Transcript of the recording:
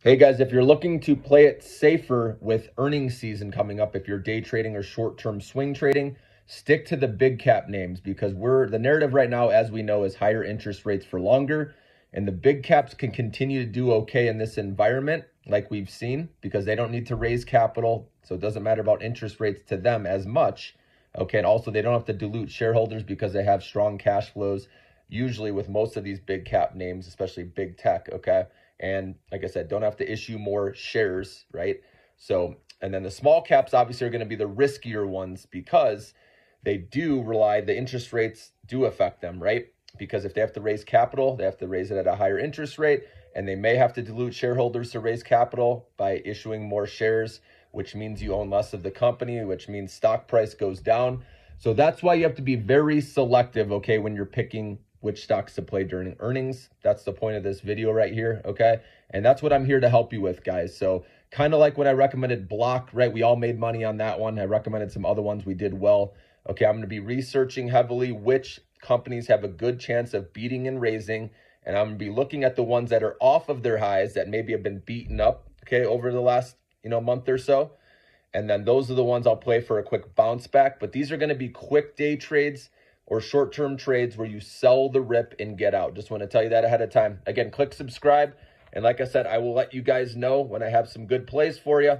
Hey guys, if you're looking to play it safer with earnings season coming up, if you're day trading or short-term swing trading, stick to the big cap names because we're the narrative right now, as we know, is higher interest rates for longer. And the big caps can continue to do okay in this environment, like we've seen, because they don't need to raise capital. So it doesn't matter about interest rates to them as much. Okay. And also, they don't have to dilute shareholders because they have strong cash flows, usually with most of these big cap names, especially big tech. Okay. And like I said, don't have to issue more shares, right? So, and then the small caps obviously are going to be the riskier ones because they do rely, the interest rates do affect them, right? Because if they have to raise capital, they have to raise it at a higher interest rate, and they may have to dilute shareholders to raise capital by issuing more shares, which means you own less of the company, which means stock price goes down. So that's why you have to be very selective, okay, when you're picking which stocks to play during earnings. That's the point of this video right here, okay? And that's what I'm here to help you with, guys. So kind of like when I recommended Block, right? We all made money on that one. I recommended some other ones we did well. Okay, I'm going to be researching heavily which companies have a good chance of beating and raising, and I'm going to be looking at the ones that are off of their highs that maybe have been beaten up, okay, over the last, you know, month or so. And then those are the ones I'll play for a quick bounce back, but these are going to be quick day trades or short term trades where you sell the rip and get out. Just want to tell you that ahead of time. Again, click subscribe. And like I said, I will let you guys know when I have some good plays for you.